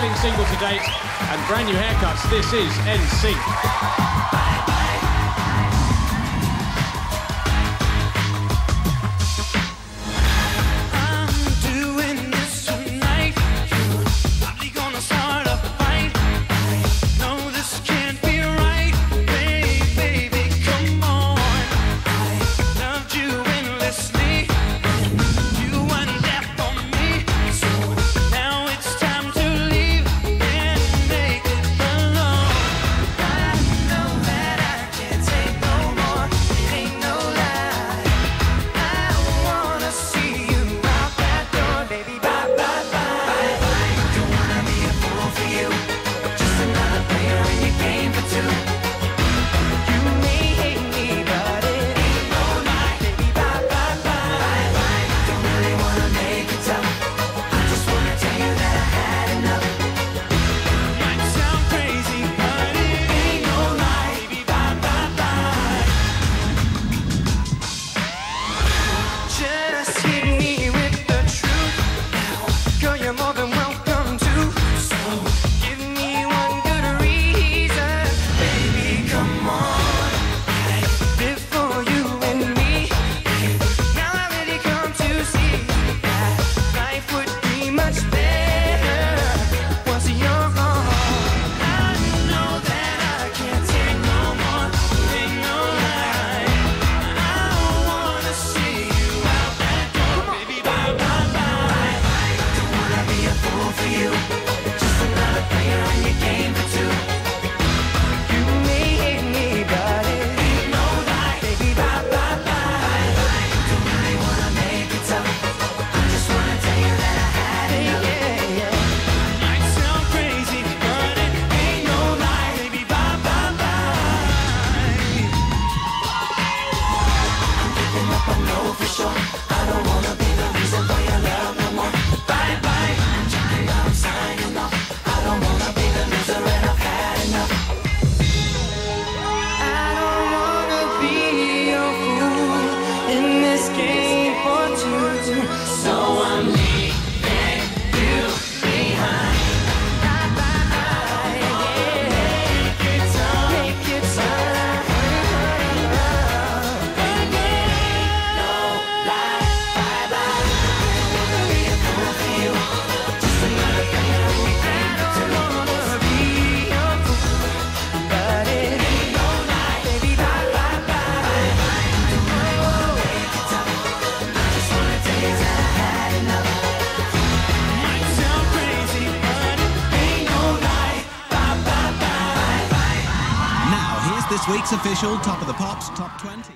single to date and brand new haircuts. This is NSYNC. know for sure. I don't wanna be the reason for your love. This week's official Top of the Pops Top 20.